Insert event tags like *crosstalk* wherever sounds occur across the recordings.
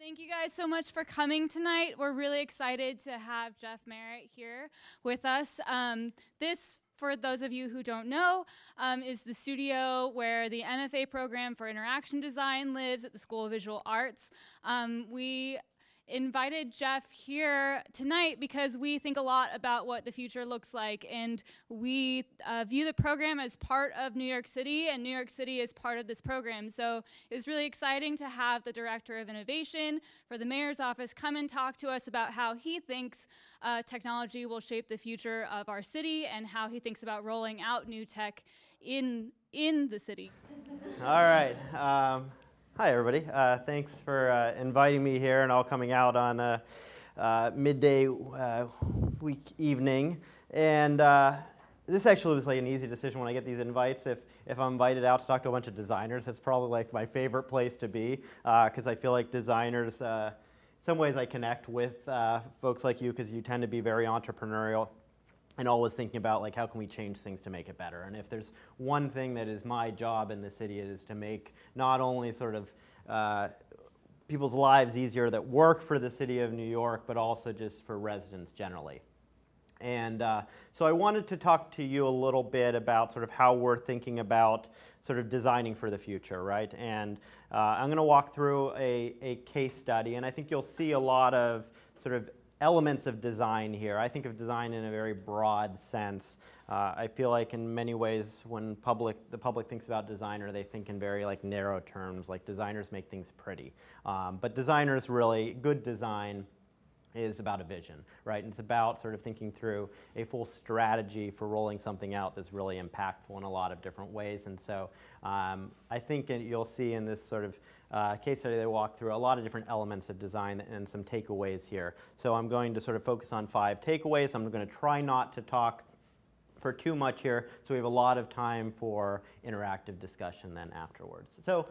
Thank you guys so much for coming tonight. We're really excited to have Jeff Merritt here with us. Um, this, for those of you who don't know, um, is the studio where the MFA program for interaction design lives at the School of Visual Arts. Um, we invited Jeff here tonight because we think a lot about what the future looks like, and we uh, view the program as part of New York City, and New York City is part of this program. So it was really exciting to have the Director of Innovation for the Mayor's Office come and talk to us about how he thinks uh, technology will shape the future of our city and how he thinks about rolling out new tech in in the city. All right. Um, Hi, everybody. Uh, thanks for uh, inviting me here and all coming out on a uh, midday uh, week evening. And uh, this actually was like an easy decision when I get these invites. If, if I'm invited out to talk to a bunch of designers, it's probably like my favorite place to be because I feel like designers, some ways, I connect with folks like you because you tend to be very entrepreneurial and always thinking about like how can we change things to make it better and if there's one thing that is my job in the city is to make not only sort of uh, people's lives easier that work for the city of new york but also just for residents generally and uh, so I wanted to talk to you a little bit about sort of how we're thinking about sort of designing for the future, right? And uh, I'm going to walk through a, a case study, and I think you'll see a lot of sort of elements of design here. I think of design in a very broad sense. Uh, I feel like in many ways when public, the public thinks about designer, they think in very like narrow terms, like designers make things pretty. Um, but designers really, good design is about a vision, right? And it's about sort of thinking through a full strategy for rolling something out that's really impactful in a lot of different ways. And so um, I think you'll see in this sort of uh, case study they walk through a lot of different elements of design and some takeaways here. So I'm going to sort of focus on five takeaways. I'm going to try not to talk for too much here, so we have a lot of time for interactive discussion then afterwards. So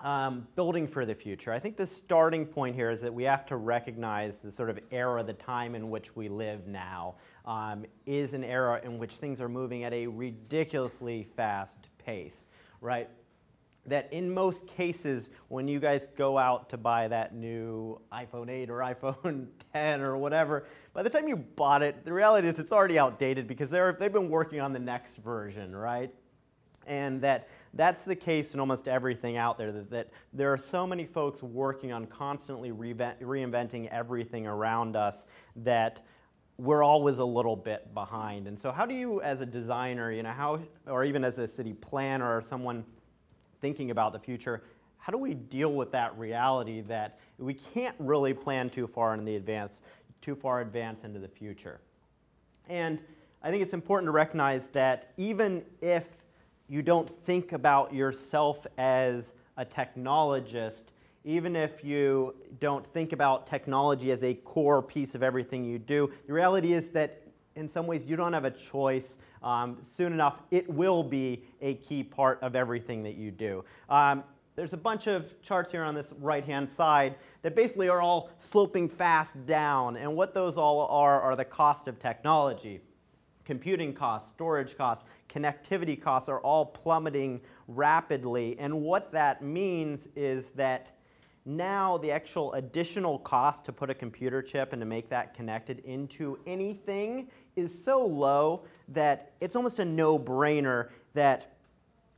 um, building for the future. I think the starting point here is that we have to recognize the sort of era, the time in which we live now, um, is an era in which things are moving at a ridiculously fast pace, right? That in most cases, when you guys go out to buy that new iPhone 8 or iPhone *laughs* 10 or whatever, by the time you bought it, the reality is it's already outdated because they're, they've been working on the next version, right? And that that's the case in almost everything out there, that, that there are so many folks working on constantly reinventing everything around us that we're always a little bit behind. And so how do you, as a designer, you know, how, or even as a city planner or someone thinking about the future, how do we deal with that reality that we can't really plan too far in the advance, too far advance into the future? And I think it's important to recognize that even if you don't think about yourself as a technologist, even if you don't think about technology as a core piece of everything you do, the reality is that in some ways you don't have a choice. Um, soon enough, it will be a key part of everything that you do. Um, there's a bunch of charts here on this right hand side that basically are all sloping fast down. And what those all are are the cost of technology computing costs, storage costs, connectivity costs are all plummeting rapidly. And what that means is that now the actual additional cost to put a computer chip and to make that connected into anything is so low that it's almost a no-brainer that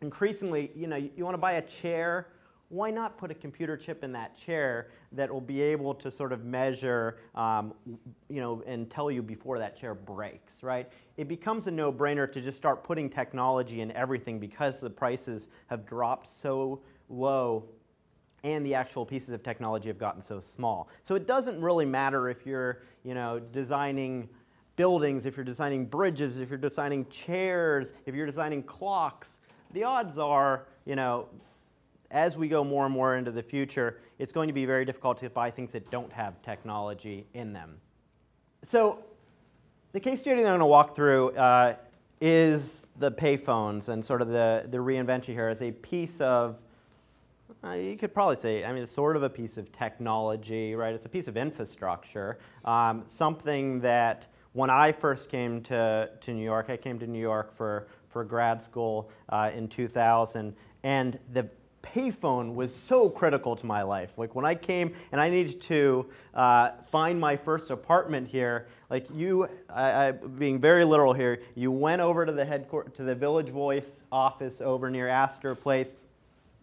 increasingly, you know, you want to buy a chair, why not put a computer chip in that chair that will be able to sort of measure, um, you know, and tell you before that chair breaks, right? It becomes a no-brainer to just start putting technology in everything because the prices have dropped so low and the actual pieces of technology have gotten so small. So it doesn't really matter if you're, you know, designing buildings, if you're designing bridges, if you're designing chairs, if you're designing clocks. The odds are, you know, as we go more and more into the future, it's going to be very difficult to buy things that don't have technology in them. So, the case study that I'm going to walk through uh, is the payphones and sort of the, the reinvention here as a piece of, uh, you could probably say, I mean, it's sort of a piece of technology, right? It's a piece of infrastructure, um, something that when I first came to, to New York, I came to New York for, for grad school uh, in 2000, and the payphone was so critical to my life. Like when I came and I needed to uh, find my first apartment here, like you, I, I, being very literal here, you went over to the headquarters, to the Village Voice office over near Astor Place.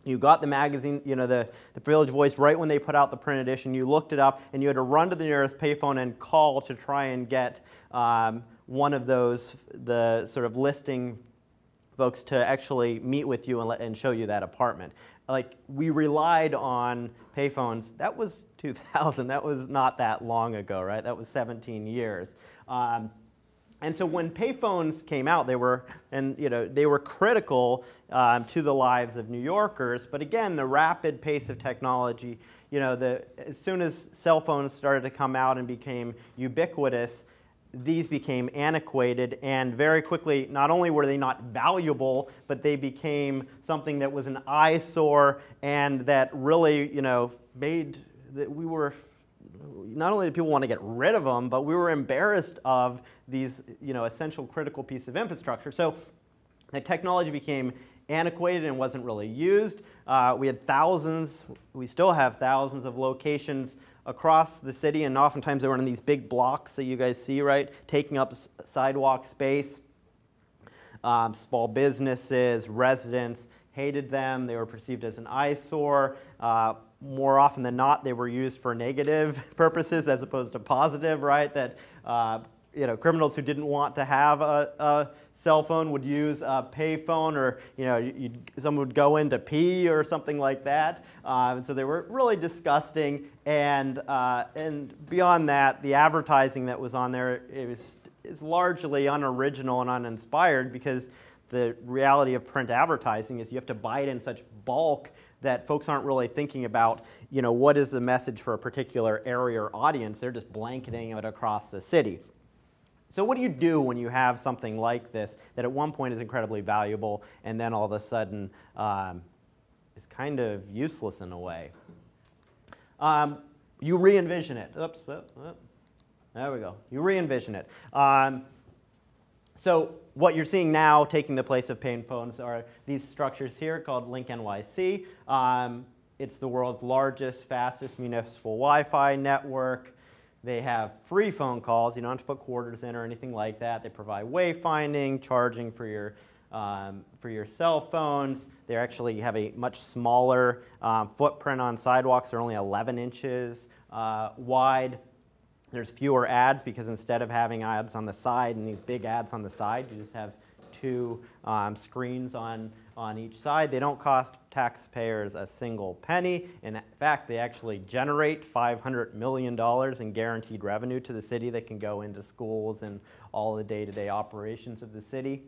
You got the magazine, you know, the, the Village Voice right when they put out the print edition. You looked it up, and you had to run to the nearest payphone and call to try and get um, one of those, the sort of listing folks to actually meet with you and, let, and show you that apartment. Like we relied on payphones. That was 2000. That was not that long ago, right? That was 17 years. Um, and so when payphones came out, they were and you know they were critical um, to the lives of New Yorkers. But again, the rapid pace of technology, you know, the, as soon as cell phones started to come out and became ubiquitous, these became antiquated and very quickly not only were they not valuable but they became something that was an eyesore and that really you know made that we were not only did people want to get rid of them but we were embarrassed of these you know essential critical piece of infrastructure so the technology became antiquated and wasn't really used uh, we had thousands we still have thousands of locations across the city, and oftentimes they were in these big blocks that you guys see, right? Taking up sidewalk space. Um, small businesses, residents hated them. They were perceived as an eyesore. Uh, more often than not, they were used for negative *laughs* purposes as opposed to positive, right? That uh, you know, criminals who didn't want to have a, a cell phone would use a payphone, or you know, someone would go in to pee or something like that. Uh, and so they were really disgusting. And uh, and beyond that, the advertising that was on there it was is largely unoriginal and uninspired because the reality of print advertising is you have to buy it in such bulk that folks aren't really thinking about, you know, what is the message for a particular area or audience. They're just blanketing it across the city. So, what do you do when you have something like this that at one point is incredibly valuable and then all of a sudden um, is kind of useless in a way? Um, you re envision it. Oops, oops, oops, there we go. You re envision it. Um, so, what you're seeing now taking the place of payphones are these structures here called LinkNYC. Um, it's the world's largest, fastest municipal Wi Fi network. They have free phone calls. You don't have to put quarters in or anything like that. They provide wayfinding, charging for your, um, for your cell phones. They actually have a much smaller um, footprint on sidewalks. They're only 11 inches uh, wide. There's fewer ads because instead of having ads on the side and these big ads on the side, you just have two um, screens on on each side. They don't cost taxpayers a single penny. In fact, they actually generate $500 million in guaranteed revenue to the city that can go into schools and all the day to day operations of the city.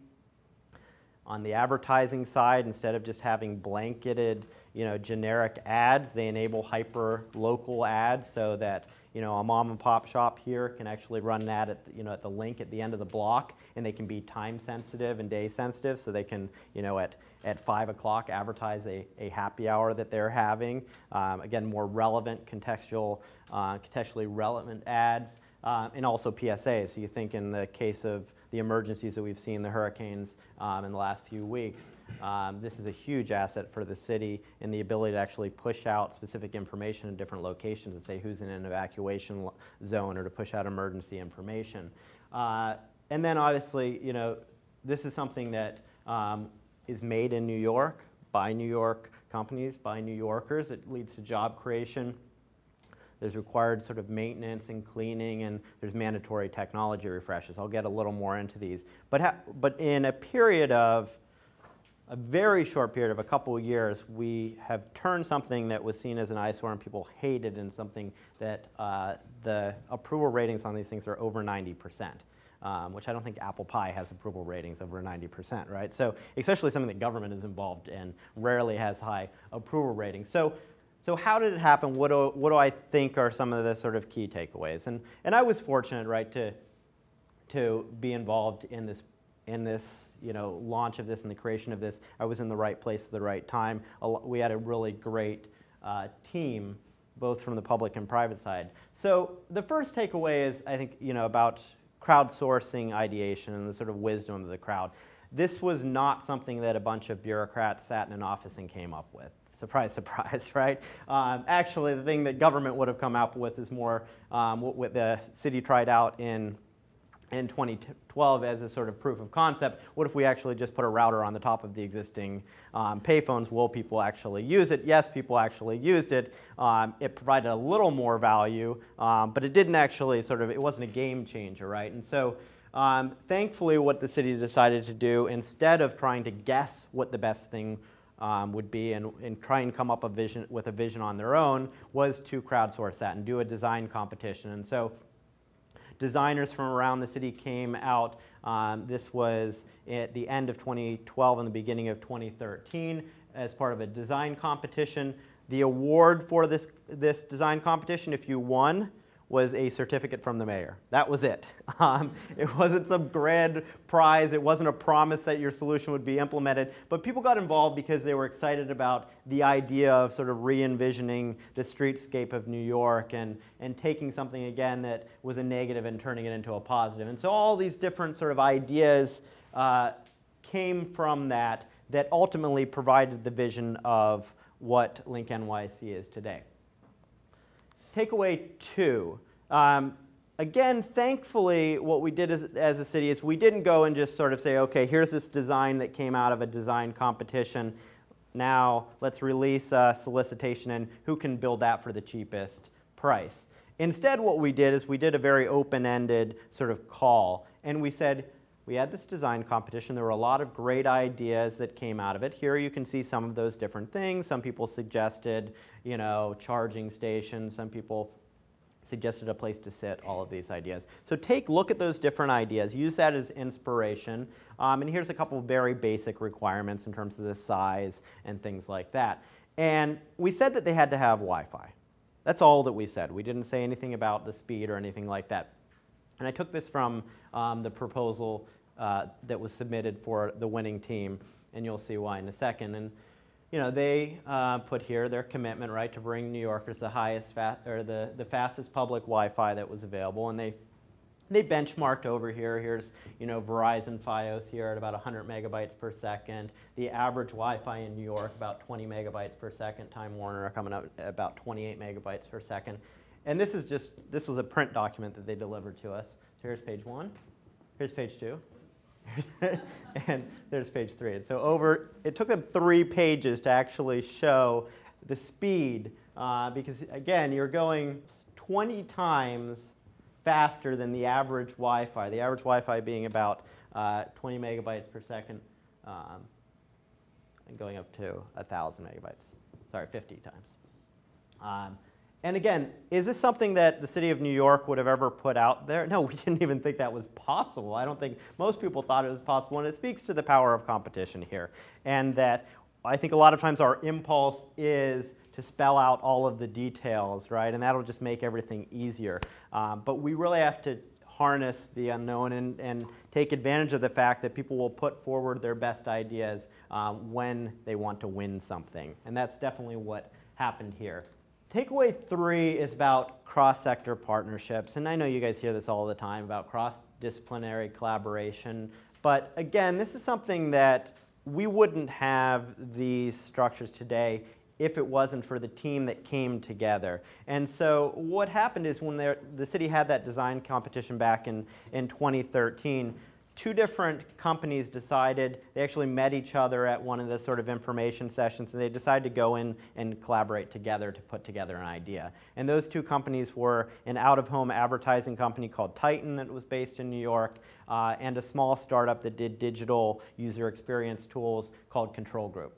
On the advertising side, instead of just having blanketed, you know, generic ads, they enable hyper local ads so that you know, a mom and pop shop here can actually run ad at, you know, at the link at the end of the block, and they can be time sensitive and day sensitive, so they can, you know, at, at 5 o'clock advertise a, a happy hour that they're having. Um, again, more relevant, contextual, uh, contextually relevant ads, uh, and also PSA. So you think in the case of the emergencies that we've seen, the hurricanes um, in the last few weeks, um, this is a huge asset for the city in the ability to actually push out specific information in different locations and say who's in an evacuation zone or to push out emergency information. Uh, and then obviously, you know, this is something that um, is made in New York by New York companies, by New Yorkers. It leads to job creation. There's required sort of maintenance and cleaning, and there's mandatory technology refreshes. I'll get a little more into these. But, ha- but in a period of a very short period of a couple of years, we have turned something that was seen as an eyesore and people hated and something that uh, the approval ratings on these things are over 90%. Um, which I don't think Apple Pie has approval ratings over 90%, right? So, especially something that government is involved in rarely has high approval ratings. So, so how did it happen? What do, what do I think are some of the sort of key takeaways? And, and I was fortunate, right, to, to be involved in this, in this you know, launch of this and the creation of this, I was in the right place at the right time. We had a really great uh, team, both from the public and private side. So the first takeaway is, I think, you know, about crowdsourcing ideation and the sort of wisdom of the crowd. This was not something that a bunch of bureaucrats sat in an office and came up with. Surprise, *laughs* surprise, right? Um, actually, the thing that government would have come up with is more um, what, what the city tried out in in 2012 as a sort of proof of concept. What if we actually just put a router on the top of the existing um, payphones? Will people actually use it? Yes, people actually used it. Um, it provided a little more value, um, but it didn't actually sort of, it wasn't a game changer, right? And so um, thankfully, what the city decided to do, instead of trying to guess what the best thing um, would be and, and, try and come up a vision, with a vision on their own, was to crowdsource that and do a design competition. And so designers from around the city came out. Um, this was at the end of 2012 and the beginning of 2013 as part of a design competition. The award for this, this design competition, if you won, was a certificate from the mayor. That was it. *laughs* Um, it wasn't some grand prize. It wasn't a promise that your solution would be implemented. But people got involved because they were excited about the idea of sort of re envisioning the streetscape of New York and, and taking something again that was a negative and turning it into a positive. And so all these different sort of ideas uh, came from that that ultimately provided the vision of what LinkNYC is today. Takeaway two. Um, again, thankfully, what we did as, as a city is we didn't go and just sort of say, okay, here's this design that came out of a design competition. Now let's release a solicitation and who can build that for the cheapest price. Instead, what we did is we did a very open ended sort of call. And we said, we had this design competition. There were a lot of great ideas that came out of it. Here you can see some of those different things. Some people suggested, you know, charging stations. Some people suggested a place to sit, all of these ideas. So take look at those different ideas, use that as inspiration, um, and here's a couple very basic requirements in terms of the size and things like that. And we said that they had to have Wi-Fi. That's all that we said. We didn't say anything about the speed or anything like that. And I took this from um, the proposal uh, that was submitted for the winning team, and you'll see why in a second. And you know, they uh, put here their commitment, right, to bring New Yorkers the highest fa- or the, the fastest public Wi-Fi that was available, and they they benchmarked over here. Here's you know Verizon FiOS here at about 100 megabytes per second. The average Wi-Fi in New York about 20 megabytes per second. Time Warner coming up at about 28 megabytes per second. And this is just this was a print document that they delivered to us. So here's page one. Here's page two. *laughs* and there's page three. And so over, it took them three pages to actually show the speed, uh, because again, you're going 20 times faster than the average Wi-Fi. The average Wi-Fi being about uh, 20 megabytes per second, um, and going up to 1,000 megabytes. Sorry, 50 times. Um, and again, is this something that the city of New York would have ever put out there? No, *laughs* we didn't even think that was possible. I don't think most people thought it was possible, and it speaks to the power of competition here. And that I think a lot of times our impulse is to spell out all of the details, right? And that'll just make everything easier. Um, but we really have to harness the unknown and, and take advantage of the fact that people will put forward their best ideas um, when they want to win something. And that's definitely what happened here. Takeaway three is about cross sector partnerships. And I know you guys hear this all the time about cross disciplinary collaboration. But again, this is something that we wouldn't have these structures today if it wasn't for the team that came together. And so what happened is when the city had that design competition back in, in 2013, two different companies decided, they actually met each other at one of the sort of information sessions, and they decided to go in and collaborate together to put together an idea. And those two companies were an out of home advertising company called Titan that was based in New York, uh, and a small startup that did digital user experience tools called Control Group.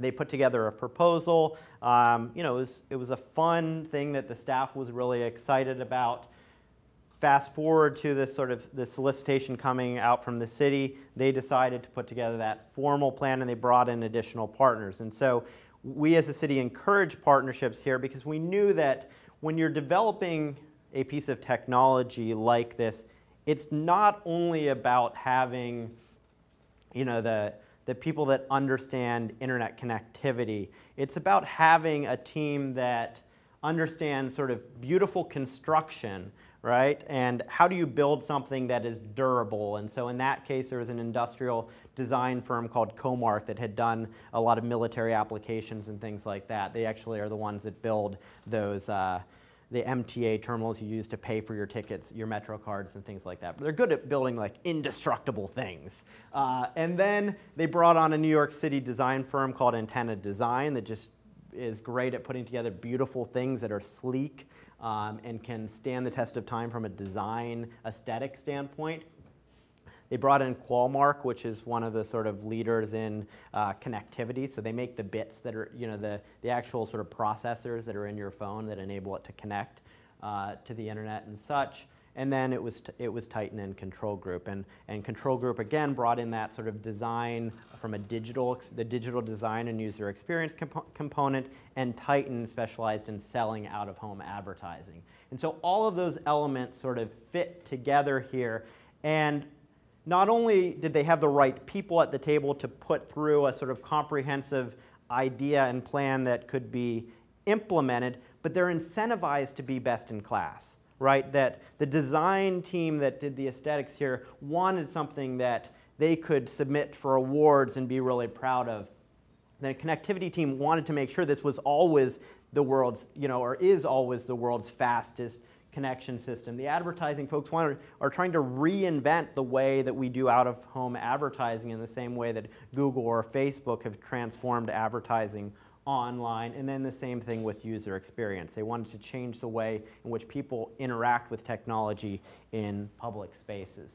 They put together a proposal. Um, you know, it was, it was a fun thing that the staff was really excited about fast forward to this sort of the solicitation coming out from the city, they decided to put together that formal plan and they brought in additional partners. And so we as a city encourage partnerships here because we knew that when you're developing a piece of technology like this, it's not only about having you know the the people that understand internet connectivity. It's about having a team that understands sort of beautiful construction, right? And how do you build something that is durable? And so in that case, there was an industrial design firm called Comark that had done a lot of military applications and things like that. They actually are the ones that build those. Uh, the MTA terminals you use to pay for your tickets, your Metro cards, and things like that. But they're good at building like indestructible things. Uh, and then they brought on a New York City design firm called Antenna Design that just is great at putting together beautiful things that are sleek um, and can stand the test of time from a design aesthetic standpoint. They brought in Qualcomm, which is one of the sort of leaders in uh, connectivity. So they make the bits that are, you know, the, the actual sort of processors that are in your phone that enable it to connect uh, to the internet and such. And then it was, it was Titan and Control Group. And, and Control Group, again, brought in that sort of design from a digital, the digital design and user experience comp- component. And Titan specialized in selling out of home advertising. And so all of those elements sort of fit together here. And not only did they have the right people at the table to put through a sort of comprehensive idea and plan that could be implemented, but they're incentivized to be best in class, right? That the design team that did the aesthetics here wanted something that they could submit for awards and be really proud of. The connectivity team wanted to make sure this was always the world's, you know, or is always the world's fastest connection system. The advertising folks want, are trying to reinvent the way that we do out of home advertising in the same way that Google or Facebook have transformed advertising online. And then the same thing with user experience. They wanted to change the way in which people interact with technology in public spaces.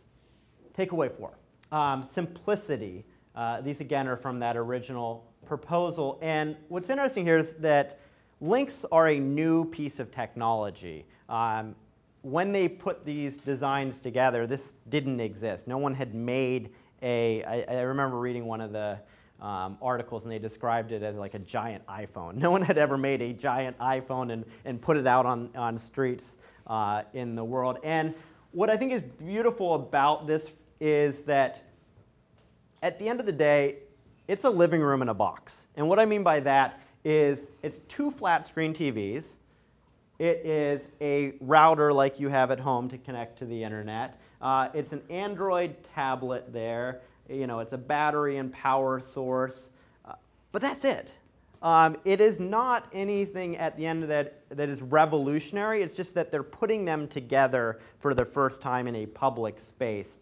Takeaway four um, simplicity. Uh, these again are from that original proposal. And what's interesting here is that links are a new piece of technology. Um, when they put these designs together, this didn't exist. No one had made a. I, I remember reading one of the um, articles and they described it as like a giant iPhone. *laughs* No one had ever made a giant iPhone and, and put it out on, on streets uh, in the world. And what I think is beautiful about this is that at the end of the day, it's a living room in a box. And what I mean by that is it's two flat screen TVs it is a router like you have at home to connect to the internet. Uh, it's an Android tablet there. You know, it's a battery and power source. Uh, but that's it. Um, it is not anything at the end of that that is revolutionary. It's just that they're putting them together for the first time in a public space.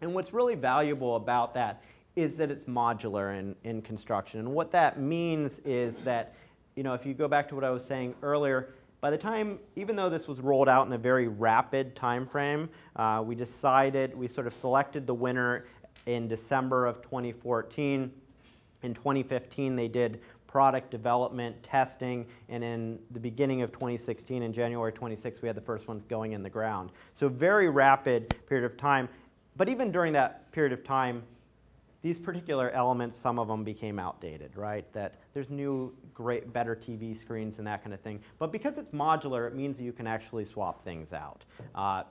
And what's really valuable about that is that it's modular in, in construction. And what that means is that, you know, if you go back to what I was saying earlier, by the time, even though this was rolled out in a very rapid time frame, uh, we decided, we sort of selected the winner in December of 2014. In 2015, they did product development, testing, and in the beginning of 2016, in January 26, we had the first ones going in the ground. So, very rapid period of time. But even during that period of time, these particular elements, some of them became outdated, right? That there's new, great, better TV screens and that kind of thing. But because it's modular, it means that you can actually swap things out. Uh,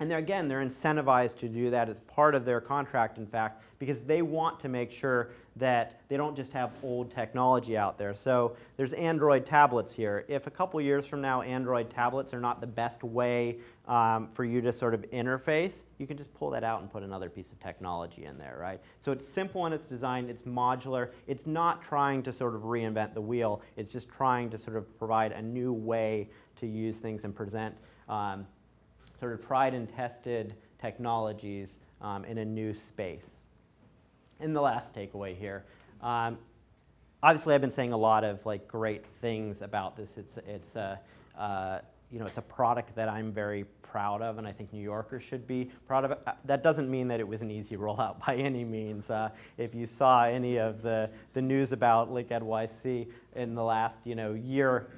and they're, again, they're incentivized to do that as part of their contract, in fact, because they want to make sure that they don't just have old technology out there. So there's Android tablets here. If a couple years from now Android tablets are not the best way um, for you to sort of interface, you can just pull that out and put another piece of technology in there, right? So it's simple in its design, it's modular, it's not trying to sort of reinvent the wheel, it's just trying to sort of provide a new way to use things and present um, sort of tried and tested technologies um, in a new space. And the last takeaway here. Um, obviously, I've been saying a lot of like great things about this. It's, it's, a, uh, you know, it's a product that I'm very proud of, and I think New Yorkers should be proud of. Uh, that doesn't mean that it was an easy *laughs* rollout by any means. Uh, if you saw any of the, the news about LinkNYC in the last you know, year,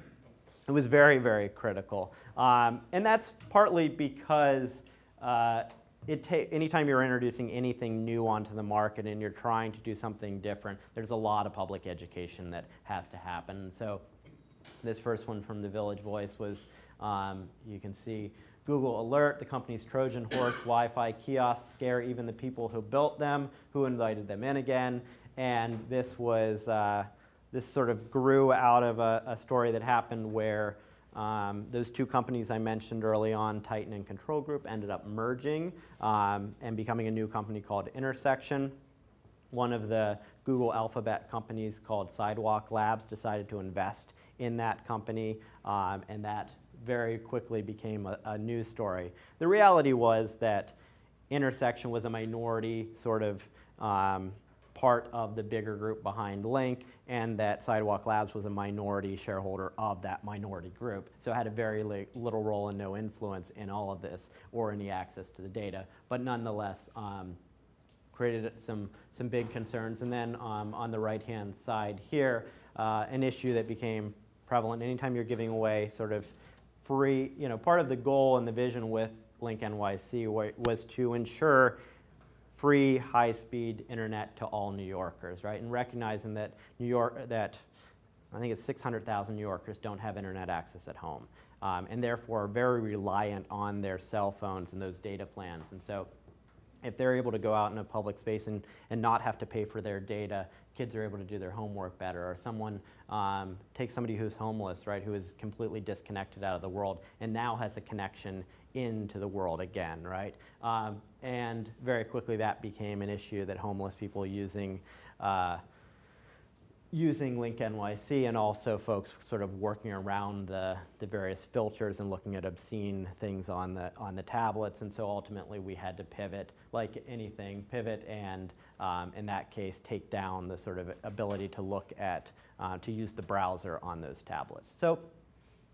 it was very, very critical. Um, and that's partly because uh, it ta- anytime you're introducing anything new onto the market and you're trying to do something different, there's a lot of public education that has to happen. So this first one from the Village Voice was um, you can see Google Alert, the company's Trojan horse Wi Fi kiosks scare even the people who built them, who invited them in again. And this was, uh, this sort of grew out of a, a story that happened where Um, those two companies I mentioned early on, Titan and Control Group, ended up merging um, and becoming a new company called Intersection. One of the Google Alphabet companies called Sidewalk Labs decided to invest in that company, um, and that very quickly became a, a news story. The reality was that Intersection was a minority sort of um, part of the bigger group behind Link, and that Sidewalk Labs was a minority shareholder of that minority group. So had a very li- little role and no influence in all of this or any access to the data, but nonetheless um, created some, some big concerns. And then um, on the right hand side here, uh, an issue that became prevalent anytime you're giving away sort of free, you know, part of the goal and the vision with LinkNYC was to ensure free, high-speed internet to all New Yorkers, right? And recognizing that New York, that I think it's 600,000 New Yorkers don't have internet access at home, um, and therefore are very reliant on their cell phones and those data plans. And so, if they're able to go out in a public space and, and not have to pay for their data, kids are able to do their homework better. Or someone um, take somebody who's homeless, right, who is completely disconnected out of the world, and now has a connection into the world again, right? Um, and very quickly that became an issue that homeless people using uh, using LinkNYC and also folks sort of working around the, the various filters and looking at obscene things on the on the tablets. And so ultimately we had to pivot, like anything, pivot and um, in that case take down the sort of ability to look at uh, to use the browser on those tablets. So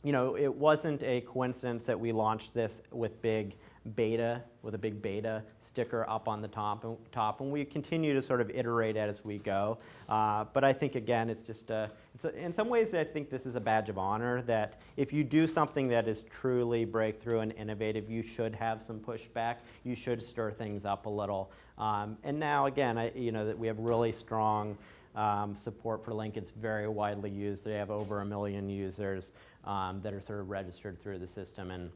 you know, it wasn't a coincidence that we launched this with big beta, with a big beta sticker up on the top, and, top, and we continue to sort of iterate as we go. Uh, but I think again, it's just a, it's a, in some ways, I think this is a badge of honor that if you do something that is truly breakthrough and innovative, you should have some pushback. You should stir things up a little. Um, and now again, I, you know, that we have really strong. Um, support for Link. It's very widely used. They have over a million users um, that are sort of registered through the system, and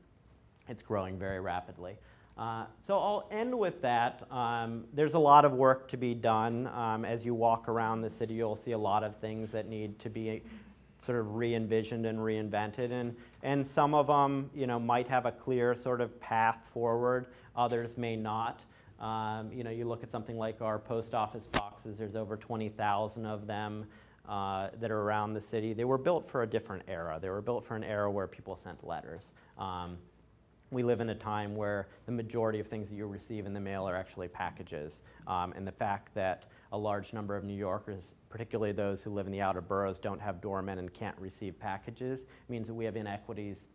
it's growing very rapidly. Uh, so I'll end with that. Um, there's a lot of work to be done. Um, as you walk around the city, you'll see a lot of things that need to be sort of re-envisioned and reinvented, and and some of them, you know, might have a clear sort of path forward. Others may not. Um, you know, you look at something like our post office boxes. There's over 20,000 of them uh, that are around the city, they were built for a different era. They were built for an era where people sent letters. Um, we live in a time where the majority of things that you receive in the mail are actually packages. Um, and the fact that a large number of New Yorkers, particularly those who live in the outer boroughs, don't have doormen and can't receive packages means that we have inequities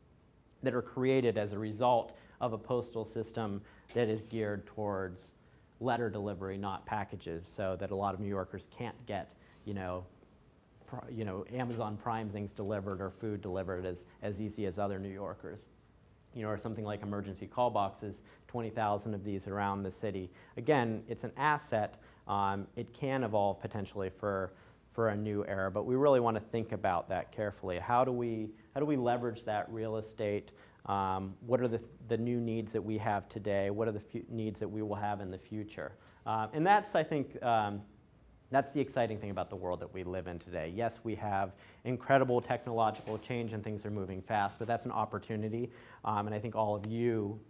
that are created as a result of a postal system that is geared towards letter delivery, not packages, so that a lot of New Yorkers can't get, you know, you know, Amazon Prime things delivered or food delivered as, as easy as other New Yorkers. You know, or something like emergency call boxes, 20,000 of these around the city. Again, it's an asset. Um, it can evolve potentially for, for a new era, but we really want to think about that carefully. How do we, how do we leverage that real estate? Um, what are the, the new needs that we have today? What are the needs that we will have in the future? Uh, and that's, I think, um, that's the exciting thing about the world that we live in today. Yes, we have incredible technological change and things are moving fast, but that's an opportunity. Um, and I think all of you,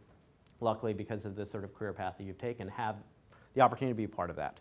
luckily because of the sort of career path that you've taken, have the opportunity to be part of that.